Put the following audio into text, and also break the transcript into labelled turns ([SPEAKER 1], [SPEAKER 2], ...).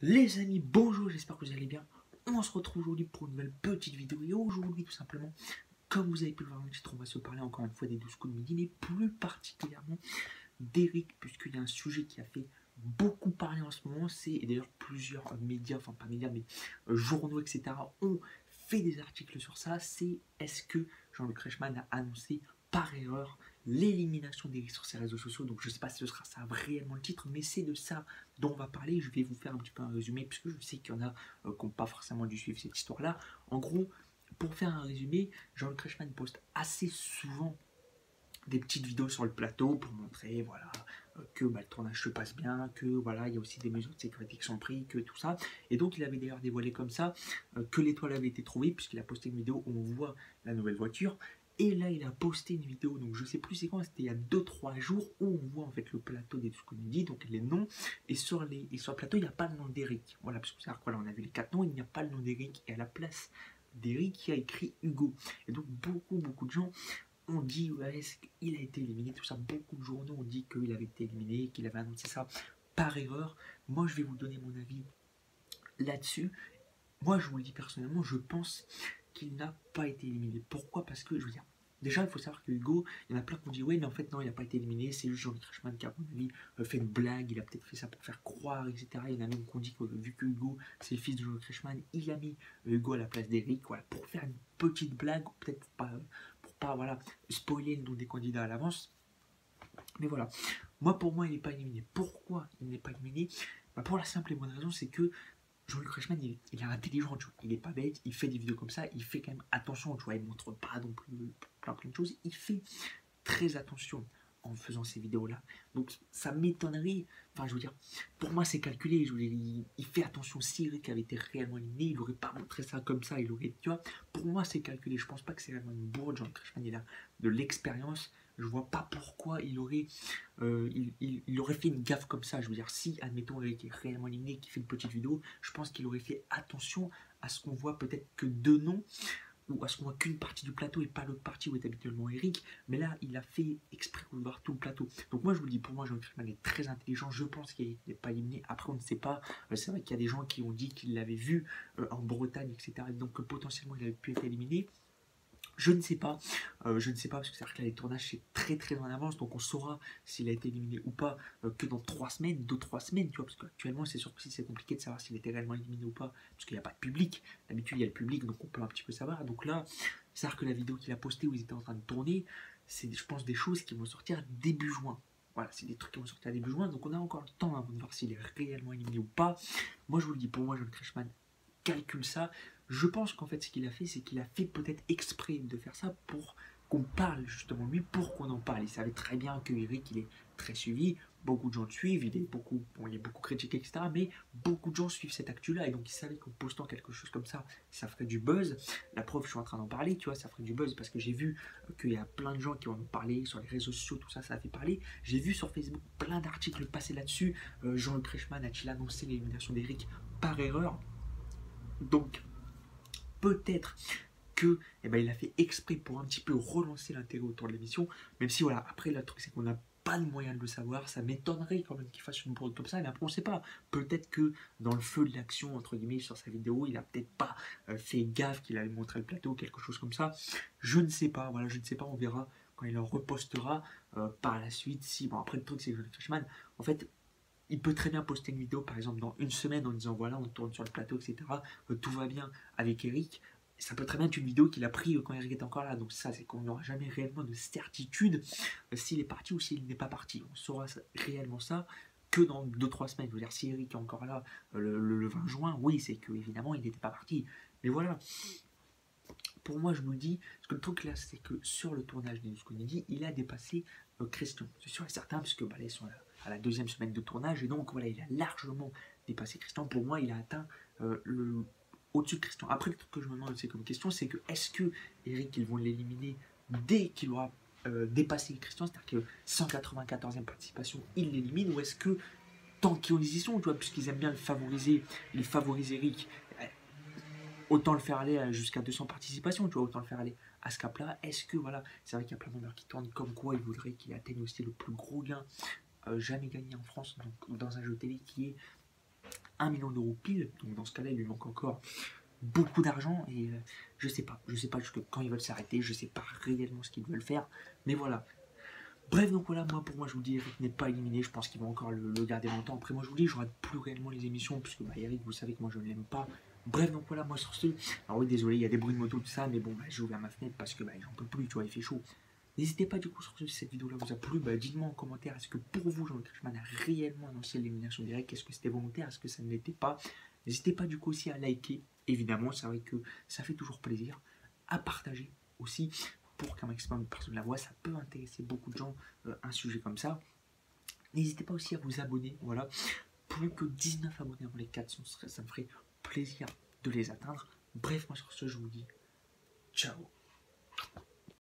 [SPEAKER 1] Les amis, bonjour, j'espère que vous allez bien. On se retrouve aujourd'hui pour une nouvelle petite vidéo. Et aujourd'hui, tout simplement, comme vous avez pu le voir dans le titre, on va se parler encore une fois des 12 coups de midi, mais plus particulièrement d'Eric, puisqu'il y a un sujet qui a fait beaucoup parler en ce moment. C'est d'ailleurs plusieurs médias, enfin pas médias, mais journaux, etc., ont fait des articles sur ça. C'est est-ce que Jean-Luc Reichmann a annoncé par erreur l'élimination des sur ses réseaux sociaux. Donc je ne sais pas si ce sera ça réellement le titre, mais c'est de ça dont on va parler. Je vais vous faire un petit peu un résumé, puisque je sais qu'il y en a euh, qui n'ont pas forcément dû suivre cette histoire-là. En gros, pour faire un résumé, Jean-Luc Reichmann poste assez souvent des petites vidéos sur le plateau pour montrer voilà euh, que bah, le tournage se passe bien, que voilà il y a aussi des mesures de sécurité qui sont prises, que tout ça. Et donc il avait d'ailleurs dévoilé comme ça euh, que l'étoile avait été trouvée puisqu'il a posté une vidéo où on voit la nouvelle voiture et là, il a posté une vidéo, donc je sais plus c'est quand, c'était il y a 2-3 jours, où on voit en fait le plateau des dit donc les noms, et sur, les, le plateau, il n'y a pas le nom d'Eric. Voilà, parce que c'est quoi là, on a vu les 4 noms, il n'y a pas le nom d'Eric, et à la place d'Eric, il y a écrit Hugo. Et donc, beaucoup, beaucoup de gens ont dit, ouais, il a été éliminé, tout ça. Beaucoup de journaux ont dit qu'il avait été éliminé, qu'il avait annoncé ça par erreur. Moi, je vais vous donner mon avis là-dessus. Moi, je vous le dis personnellement, je pense qu'il n'a pas été éliminé. Pourquoi? Parce que, je veux dire, déjà, il faut savoir que Hugo, il y en a plein qui ont dit, ouais, mais en fait, non, il n'a pas été éliminé, c'est juste Jean-Luc Reichmann qui, a, euh, fait une blague, il a peut-être fait ça pour faire croire, etc. Il y en a même qui ont dit que, vu que Hugo, c'est le fils de Jean-Luc il a mis euh, Hugo à la place d'Eric, voilà, pour faire une petite blague, peut-être pas, pour pas, voilà, spoiler le nom des candidats à l'avance. Mais voilà, moi, pour moi, il n'est pas éliminé. Pourquoi il n'est pas éliminé? Bah, Pour la simple et bonne raison, c'est que Jean-Luc Reichmann, il, est intelligent, tu vois. Il est pas bête, il fait des vidéos comme ça, il fait quand même attention, tu vois. Il montre pas non plus plein, plein de choses. Il fait très attention en faisant ces vidéos-là. Donc ça m'étonnerait, enfin je veux dire, pour moi c'est calculé, je il, fait attention, si Eric avait été réellement éliminé, il n'aurait pas montré ça comme ça, il aurait, tu vois, pour moi c'est calculé, je pense pas que c'est vraiment une bourde, Jean-Luc Reichmann, il a de l'expérience, je vois pas pourquoi il aurait, euh, il, aurait fait une gaffe comme ça. Je veux dire, si, admettons, Eric est réellement éliminé, qui fait une petite vidéo, je pense qu'il aurait fait attention à ce qu'on voit peut-être que deux noms, ou à ce qu'on voit qu'une partie du plateau et pas l'autre partie où est habituellement Eric. Mais là, il a fait exprès de voir tout le plateau. Donc moi, je vous le dis, pour moi, Jean-Luc est très intelligent. Je pense qu'il n'est pas éliminé. Après, on ne sait pas. Euh, c'est vrai qu'il y a des gens qui ont dit qu'il l'avait vu euh, en Bretagne, etc. Donc potentiellement, il avait pu être éliminé. Je ne sais pas, euh, je ne sais pas parce que c'est-à-dire que les tournages c'est très très en avance, donc on saura s'il a été éliminé ou pas euh, que dans 3 semaines, 2-3 semaines, tu vois, parce qu'actuellement c'est sûr que c'est compliqué de savoir s'il était réellement éliminé ou pas, parce qu'il n'y a pas de public. D'habitude il y a le public, donc on peut un petit peu savoir. Donc là, c'est-à-dire que la vidéo qu'il a postée où ils étaient en train de tourner, c'est je pense des choses qui vont sortir début juin. Voilà, c'est des trucs qui vont sortir début juin, donc on a encore le temps avant de voir s'il est réellement éliminé ou pas. Moi je vous le dis, pour moi, John Crashman calcule ça. Je pense qu'en fait, ce qu'il a fait, c'est qu'il a fait peut-être exprès de faire ça pour qu'on parle justement lui, pour qu'on en parle. Il savait très bien que Eric, il est très suivi, beaucoup de gens le suivent, il est beaucoup, est beaucoup critiqué, etc. Mais beaucoup de gens suivent cette actu-là, et donc il savait qu'en postant quelque chose comme ça, ça ferait du buzz. La preuve, je suis en train d'en parler, tu vois, ça ferait du buzz parce que j'ai vu qu'il y a plein de gens qui en ont parlé sur les réseaux sociaux, tout ça, ça a fait parler. J'ai vu sur Facebook plein d'articles passer là-dessus. Euh, Jean-Luc Reichmann a-t-il annoncé l'élimination d'Eric par erreur? Donc, peut-être que eh ben, il a fait exprès pour un petit peu relancer l'intérêt autour de l'émission, même si voilà, après le truc c'est qu'on n'a pas de moyen de le savoir, ça m'étonnerait quand même qu'il fasse une bourde comme ça, mais après on sait pas, peut-être que dans le feu de l'action, entre guillemets, sur sa vidéo, il a peut-être pas euh, fait gaffe qu'il allait montrer le plateau, quelque chose comme ça, je ne sais pas, voilà, je ne sais pas, on verra quand il en repostera euh, par la suite, si, bon après le truc c'est que Fishman, en fait, il peut très bien poster une vidéo, par exemple, dans une semaine en disant voilà, on tourne sur le plateau, etc. Euh, tout va bien avec Eric. Ça peut très bien être une vidéo qu'il a pris euh, quand Eric est encore là. Donc, ça, c'est qu'on n'aura jamais réellement de certitude euh, s'il est parti ou s'il n'est pas parti. On saura réellement ça que dans 2-3 semaines. Je veux dire, si Eric est encore là le, 20 juin, oui, c'est que évidemment il n'était pas parti. Mais voilà. Pour moi, je me dis, parce que le truc là, c'est que sur le tournage des dit il a dépassé Christian. C'est sûr et certain, puisque bah, ils sont là à la deuxième semaine de tournage. Et donc, voilà, il a largement dépassé Christian. Pour moi, il a atteint euh, le au-dessus de Christian. Après, le truc que je me demande c'est comme question, c'est que est-ce que Eric, ils vont l'éliminer dès qu'il aura euh, dépassé Christian, c'est-à-dire que 194e participation, il l'élimine, ou est-ce que tant qu'ils y sont, tu vois, puisqu'ils aiment bien le favoriser, ils favorisent Eric, euh, autant le faire aller jusqu'à 200 participations, tu vois, autant le faire aller à ce cap-là. Est-ce que, voilà, c'est vrai qu'il y a plein de qui tournent comme quoi ils voudraient qu'il atteigne aussi le plus gros gain jamais gagné en France donc, dans un jeu télé qui est 1 million d'euros pile. Donc dans ce cas-là, il lui manque encore beaucoup d'argent et euh, je sais pas, je sais pas jusque quand ils veulent s'arrêter, je sais pas réellement ce qu'ils veulent faire, mais voilà. Bref, donc voilà, moi pour moi je vous dis, Eric n'est pas éliminé, je pense qu'il va encore le, garder longtemps. Après moi je vous dis, je plus réellement les émissions, puisque bah, Eric, vous savez que moi je ne l'aime pas. Bref, donc voilà, moi sur ce, alors oui désolé, il y a des bruits de moto, tout ça, mais bon, bah, j'ai ouvert ma fenêtre parce que bah, j'en peux plus, tu vois, il fait chaud. N'hésitez pas du coup sur si cette vidéo là vous a plu, bah, dites-moi en commentaire, est-ce que pour vous Jean-Luc a réellement annoncé l'élimination directe, est-ce que c'était volontaire, est-ce que ça ne l'était pas? N'hésitez pas du coup aussi à liker, évidemment, c'est vrai que ça fait toujours plaisir, à partager aussi pour qu'un maximum de personnes la voient, ça peut intéresser beaucoup de gens euh, un sujet comme ça. N'hésitez pas aussi à vous abonner, voilà, plus que 19 abonnés avant les 400, ça me ferait plaisir de les atteindre. Bref, moi sur ce, je vous dis ciao